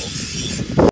people.